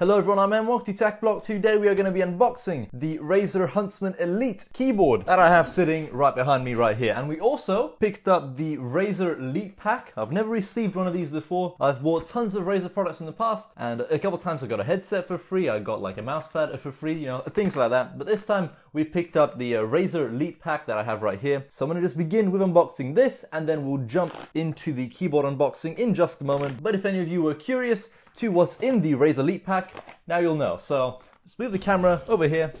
Hello everyone, I'm. Welcome to TechBlock. Today we are going to be unboxing the Razer Huntsman Elite keyboard that I have sitting right behind me right here. And we also picked up the Razer Elite Pack. I've never received one of these before. I've bought tons of Razer products in the past and a couple times I got a headset for free. I got like a mousepad for free, you know, things like that. But this time we picked up the uh, Razer Elite Pack that I have right here. So I'm going to just begin with unboxing this and then we'll jump into the keyboard unboxing in just a moment. But if any of you were curious, to what's in the Razer Elite Pack, now you'll know. So let's move the camera over here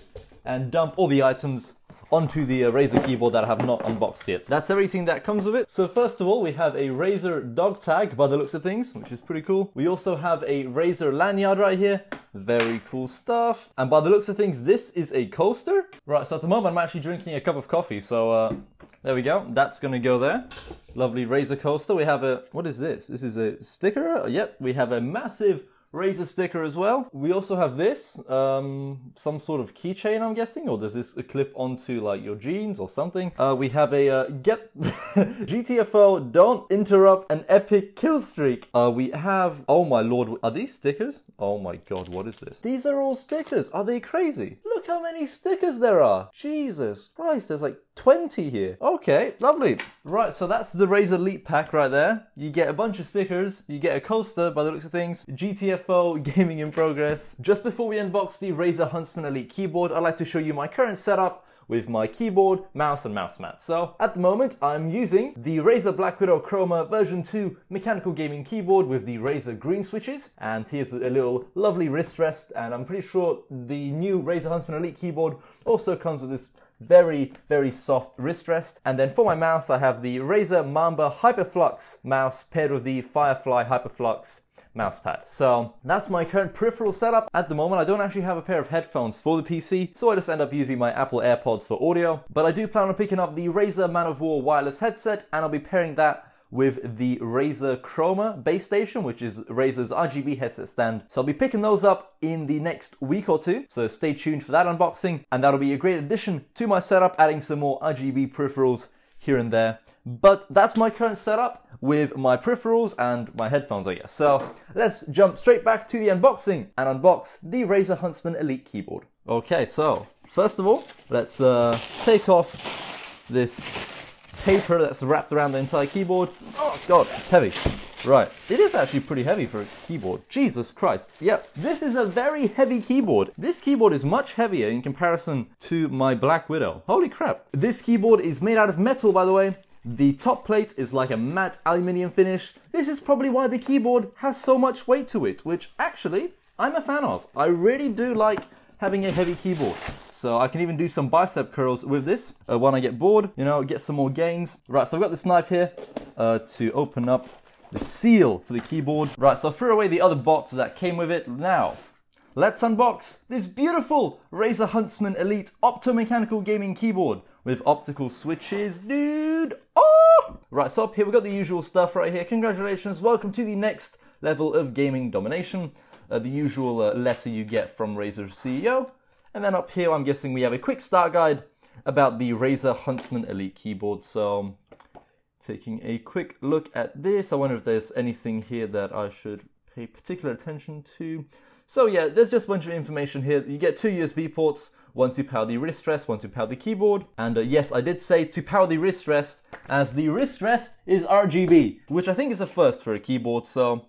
and dump all the items onto the uh, Razer keyboard that I have not unboxed yet. That's everything that comes with it. So first of all, we have a Razer dog tag by the looks of things, which is pretty cool. We also have a Razer lanyard right here. Very cool stuff. And by the looks of things, this is a coaster. Right, so at the moment, I'm actually drinking a cup of coffee. So uh, there we go. That's gonna go there. Lovely Razer coaster. We have a, what is this? This is a sticker? Yep, we have a massive Razer sticker as well. We also have this, um, some sort of keychain, I'm guessing, or does this clip onto like your jeans or something? Uh, we have a uh, get GTFO, don't interrupt an epic kill streak. Uh, we have, oh my lord, are these stickers? Oh my god, what is this? These are all stickers. Are they crazy? Look how many stickers there are. Jesus Christ, there's like 20 here. Okay, lovely. Right, so that's the Razer Elite pack right there. You get a bunch of stickers, you get a coaster by the looks of things, GTFO Gaming in Progress. Just before we unbox the Razer Huntsman Elite keyboard, I'd like to show you my current setup with my keyboard, mouse and mouse mat. So at the moment I'm using the Razer Black Widow Chroma version 2 mechanical gaming keyboard with the Razer green switches and here's a little lovely wrist rest and I'm pretty sure the new Razer Huntsman Elite keyboard also comes with this very, very soft wrist rest. And then for my mouse, I have the Razer Mamba Hyperflux mouse paired with the Firefly Hyperflux mousepad. So that's my current peripheral setup. At the moment, I don't actually have a pair of headphones for the PC, so I just end up using my Apple AirPods for audio. But I do plan on picking up the Razer ManO'War wireless headset, and I'll be pairing that with the Razer Chroma base station, which is Razer's RGB headset stand. So I'll be picking those up in the next week or two. So stay tuned for that unboxing. And that'll be a great addition to my setup, adding some more RGB peripherals here and there. But that's my current setup with my peripherals and my headphones, I guess. So let's jump straight back to the unboxing and unbox the Razer Huntsman Elite keyboard. Okay, so first of all, let's uh, take off this paper that's wrapped around the entire keyboard. Oh god, it's heavy. Right, it is actually pretty heavy for a keyboard. Jesus Christ. Yep, this is a very heavy keyboard. This keyboard is much heavier in comparison to my Black Widow. Holy crap. This keyboard is made out of metal, by the way. The top plate is like a matte aluminium finish. This is probably why the keyboard has so much weight to it, which actually I'm a fan of. I really do like having a heavy keyboard. So I can even do some bicep curls with this uh, when I get bored, you know, get some more gains. Right, so I've got this knife here uh, to open up the seal for the keyboard. Right, so I threw away the other box that came with it. Now, let's unbox this beautiful Razer Huntsman Elite optomechanical gaming keyboard with optical switches, dude. Oh! Right, so up here we've got the usual stuff right here. Congratulations, welcome to the next level of gaming domination. Uh, the usual uh, letter you get from Razer's CEO. And then up here, I'm guessing we have a quick start guide about the Razer Huntsman Elite keyboard. So taking a quick look at this, I wonder if there's anything here that I should pay particular attention to. So yeah, there's just a bunch of information here. You get two USB ports, one to power the wrist rest, one to power the keyboard. And uh, yes, I did say to power the wrist rest, as the wrist rest is RGB, which I think is a first for a keyboard. So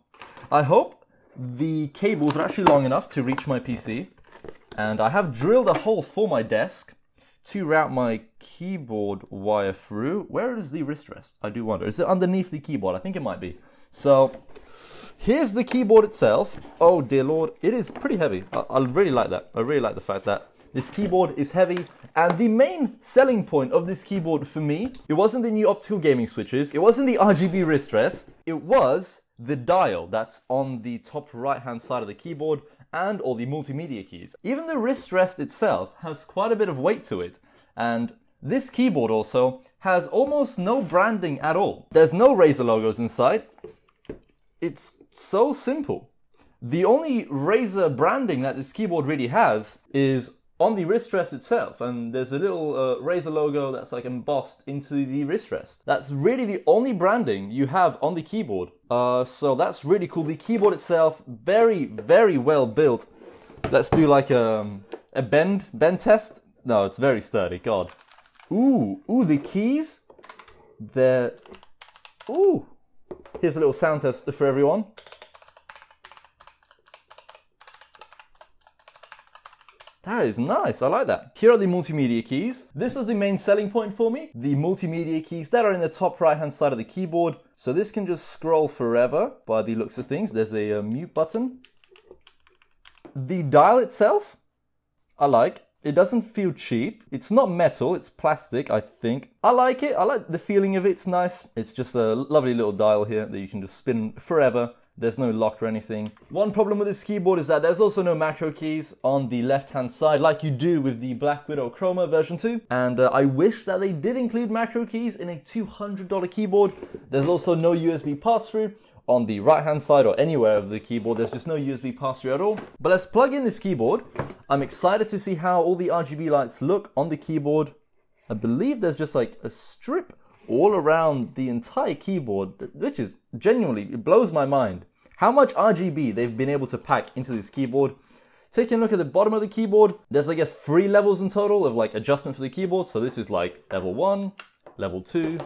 I hope the cables are actually long enough to reach my PC. And I have drilled a hole for my desk to route my keyboard wire through. Where is the wrist rest? I do wonder. Is it underneath the keyboard? I think it might be. So here's the keyboard itself. Oh dear lord, it is pretty heavy. I, I really like that. I really like the fact that this keyboard is heavy. And the main selling point of this keyboard for me, it wasn't the new optical gaming switches. It wasn't the RGB wrist rest. It was the dial that's on the top right hand side of the keyboard and all the multimedia keys. Even the wrist rest itself has quite a bit of weight to it, and this keyboard also has almost no branding at all. There's no Razer logos inside. It's so simple. The only Razer branding that this keyboard really has is on the wrist rest itself, and there's a little uh, Razer logo that's like embossed into the wrist rest. That's really the only branding you have on the keyboard. Uh, so that's really cool. The keyboard itself, very, very well built. Let's do like a, a bend, bend test. No, it's very sturdy, God. Ooh, ooh, the keys, they're, ooh. Here's a little sound test for everyone. That is nice, I like that. Here are the multimedia keys. This is the main selling point for me. The multimedia keys that are in the top right hand side of the keyboard. So this can just scroll forever by the looks of things. There's a, uh, mute button. The dial itself, I like. It doesn't feel cheap. It's not metal, it's plastic, I think. I like it. I like the feeling of it. It's nice. It's just a lovely little dial here that you can just spin forever. There's no lock or anything. One problem with this keyboard is that there's also no macro keys on the left hand side like you do with the Black Widow Chroma version 2. And uh, I wish that they did include macro keys in a $200 keyboard. There's also no USB pass-through on the right hand side or anywhere of the keyboard. There's just no USB pass-through at all. But let's plug in this keyboard. I'm excited to see how all the RGB lights look on the keyboard. I believe there's just like a strip all around the entire keyboard, which is genuinely, it blows my mind how much RGB they've been able to pack into this keyboard. Taking a look at the bottom of the keyboard, there's I guess three levels in total of like adjustment for the keyboard. So this is like level one, level two,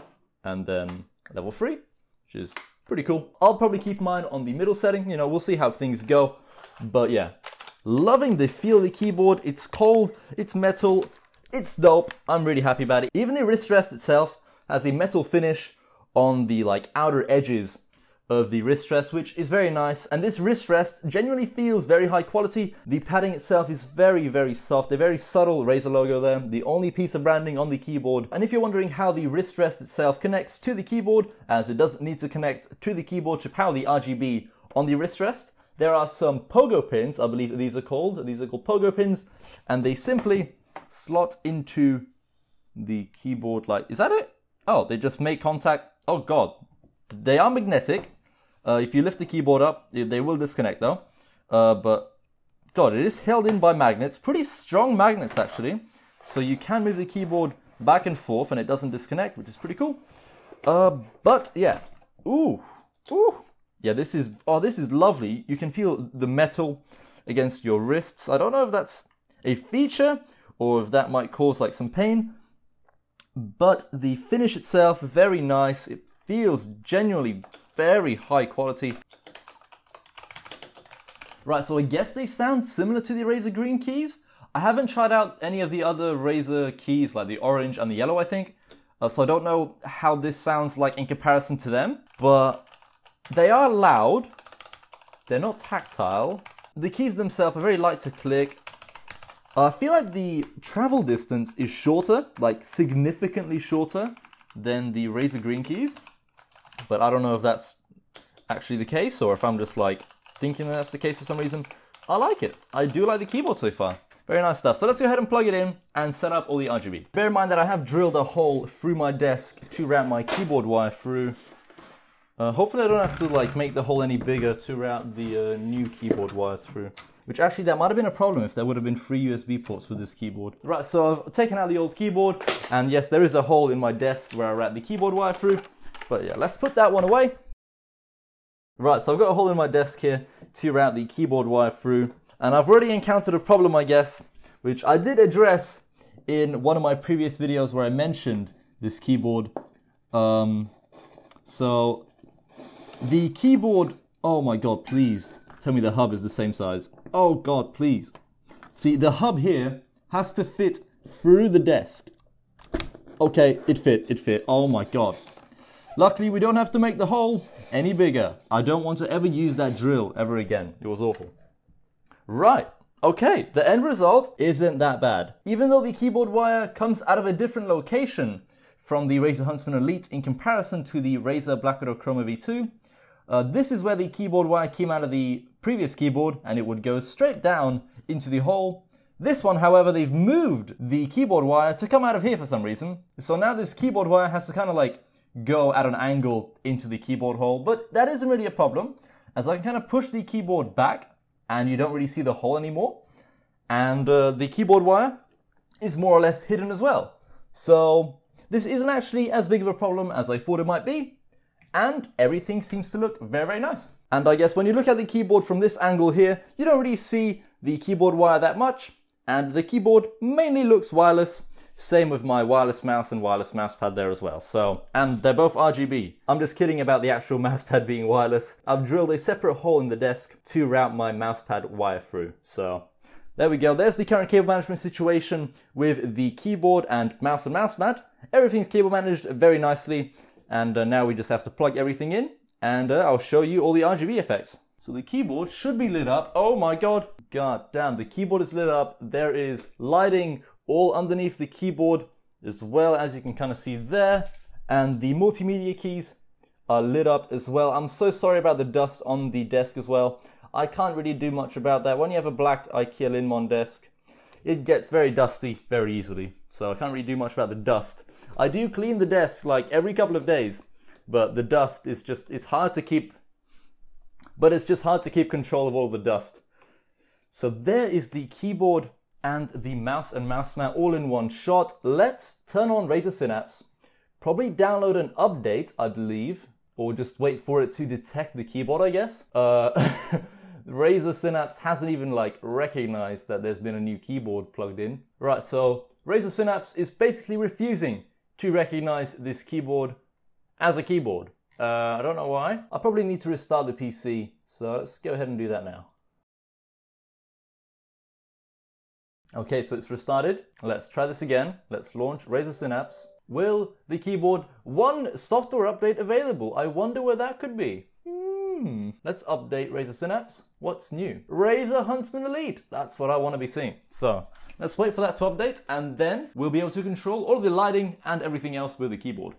and then level three, which is pretty cool. I'll probably keep mine on the middle setting, you know, we'll see how things go. But yeah, loving the feel of the keyboard. It's cold, it's metal, it's dope. I'm really happy about it. Even the wrist rest itself has a metal finish on the like outer edges of the wrist rest, which is very nice. And this wrist rest genuinely feels very high quality. The padding itself is very, very soft. A very subtle Razer logo there. The only piece of branding on the keyboard. And if you're wondering how the wrist rest itself connects to the keyboard, as it doesn't need to connect to the keyboard to power the RGB on the wrist rest, there are some pogo pins, I believe these are called. These are called pogo pins, and they simply slot into the keyboard like, is that it? Oh, they just make contact. Oh god. They are magnetic, uh, if you lift the keyboard up, they will disconnect though. Uh, but God, it is held in by magnets, pretty strong magnets actually. So you can move the keyboard back and forth and it doesn't disconnect, which is pretty cool. Uh, but yeah, ooh, ooh, yeah, this is oh, this is lovely. You can feel the metal against your wrists. I don't know if that's a feature or if that might cause like some pain, but the finish itself very nice. It feels genuinely very high quality. Right, so I guess they sound similar to the Razer Green keys. I haven't tried out any of the other Razer keys, like the orange and the yellow, I think. Uh, so I don't know how this sounds like in comparison to them. But they are loud. They're not tactile. The keys themselves are very light to click. Uh, I feel like the travel distance is shorter, like significantly shorter than the Razer Green keys but I don't know if that's actually the case or if I'm just like thinking that's the case for some reason. I like it. I do like the keyboard so far. Very nice stuff. So let's go ahead and plug it in and set up all the RGB. Bear in mind that I have drilled a hole through my desk to route my keyboard wire through. Uh, hopefully I don't have to like make the hole any bigger to route the uh, new keyboard wires through. Which actually that might have been a problem if there would have been three USB ports with this keyboard. Right, so I've taken out the old keyboard and yes, there is a hole in my desk where I route the keyboard wire through. But yeah, let's put that one away. Right, so I've got a hole in my desk here to route the keyboard wire through. And I've already encountered a problem, I guess, which I did address in one of my previous videos where I mentioned this keyboard. Um, so the keyboard, oh my god, please tell me the hub is the same size. Oh god, please. See, the hub here has to fit through the desk. Okay, it fit, it fit. Oh my god. Luckily, we don't have to make the hole any bigger. I don't want to ever use that drill ever again. It was awful. Right. Okay, the end result isn't that bad. Even though the keyboard wire comes out of a different location from the Razer Huntsman Elite in comparison to the Razer Black Widow Chroma V2, uh, this is where the keyboard wire came out of the previous keyboard and it would go straight down into the hole. This one, however, they've moved the keyboard wire to come out of here for some reason. So now this keyboard wire has to kind of like go at an angle into the keyboard hole, but that isn't really a problem as I can kind of push the keyboard back and you don't really see the hole anymore. And uh, the keyboard wire is more or less hidden as well. So this isn't actually as big of a problem as I thought it might be. And everything seems to look very, very nice. And I guess when you look at the keyboard from this angle here, you don't really see the keyboard wire that much, and the keyboard mainly looks wireless. Same with my wireless mouse and wireless mousepad there as well. So, and they're both RGB. I'm just kidding about the actual mousepad being wireless. I've drilled a separate hole in the desk to route my mousepad wire through. So, there we go. There's the current cable management situation with the keyboard and mouse and mouse mat. Everything's cable managed very nicely. And uh, now we just have to plug everything in and uh, I'll show you all the RGB effects. So the keyboard should be lit up. Oh my god. God damn, the keyboard is lit up. There is lighting all underneath the keyboard as well as you can kind of see there. And the multimedia keys are lit up as well. I'm so sorry about the dust on the desk as well. I can't really do much about that. When you have a black IKEA Linnmon desk, it gets very dusty very easily. So I can't really do much about the dust. I do clean the desk like every couple of days, but the dust is just, it's hard to keep, but it's just hard to keep control of all the dust. So there is the keyboard and the mouse and mouse mat all in one shot. Let's turn on Razer Synapse, probably download an update, I believe, or just wait for it to detect the keyboard, I guess. Uh, Razer Synapse hasn't even like recognized that there's been a new keyboard plugged in. Right, so Razer Synapse is basically refusing to recognize this keyboard as a keyboard. Uh, I don't know why. I probably need to restart the PC, so let's go ahead and do that now. Okay, so it's restarted. Let's try this again. Let's launch Razer Synapse. Will the keyboard one software update available? I wonder where that could be. Hmm, let's update Razer Synapse. What's new? Razer Huntsman Elite. That's what I want to be seeing. So let's wait for that to update and then we'll be able to control all the lighting and everything else with the keyboard.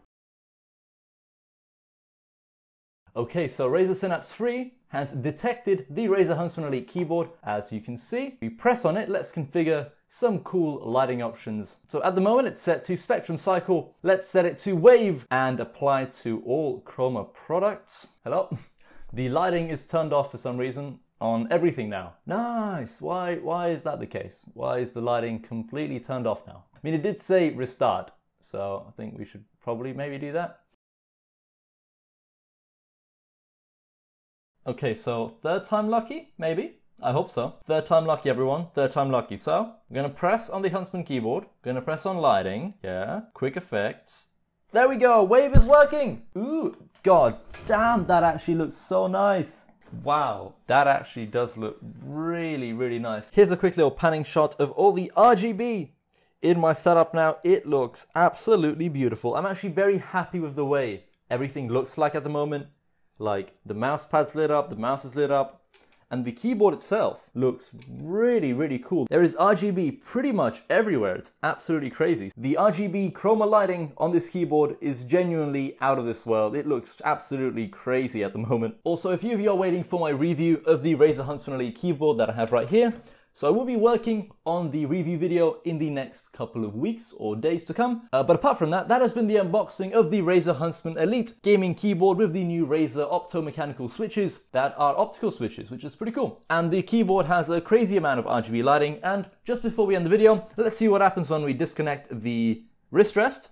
Okay, so Razer Synapse 3 has detected the Razer Huntsman Elite keyboard. As you can see, we press on it, let's configure some cool lighting options. So at the moment it's set to Spectrum Cycle. Let's set it to Wave and apply to all Chroma products. Hello? The lighting is turned off for some reason on everything now. Nice. Why why is that the case? Why is the lighting completely turned off now? I mean it did say restart, so I think we should probably maybe do that. Okay, so third time lucky, maybe? I hope so. Third time lucky, everyone. Third time lucky. So, I'm gonna press on the Huntsman keyboard. I'm Gonna press on lighting. Yeah. Quick effects. There we go. Wave is working. Ooh, God damn, that actually looks so nice. Wow, that actually does look really, really nice. Here's a quick little panning shot of all the RGB in my setup now. It looks absolutely beautiful. I'm actually very happy with the way everything looks like at the moment. Like the mouse pad's lit up, the mouse is lit up, and the keyboard itself looks really, really cool. There is RGB pretty much everywhere. It's absolutely crazy. The RGB chroma lighting on this keyboard is genuinely out of this world. It looks absolutely crazy at the moment. Also, if you of you are waiting for my review of the Razer Huntsman Elite keyboard that I have right here, so I will be working on the review video in the next couple of weeks or days to come. Uh, but apart from that, that has been the unboxing of the Razer Huntsman Elite gaming keyboard with the new Razer optomechanical switches that are optical switches, which is pretty cool. And the keyboard has a crazy amount of RGB lighting. And just before we end the video, let's see what happens when we disconnect the wrist rest.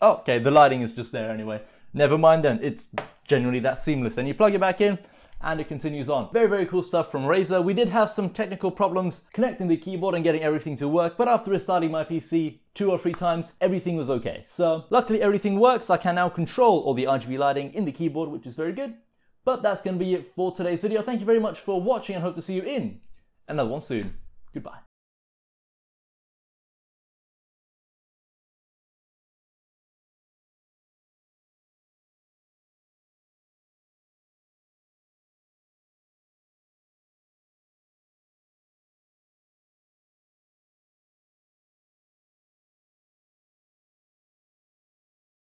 Oh, okay, the lighting is just there anyway. Never mind then, it's genuinely that seamless. And you plug it back in, and it continues on. Very, very cool stuff from Razer. We did have some technical problems connecting the keyboard and getting everything to work, but after restarting my PC two or three times, everything was okay. So luckily everything works. I can now control all the RGB lighting in the keyboard, which is very good. But that's going to be it for today's video. Thank you very much for watching and hope to see you in another one soon. Goodbye.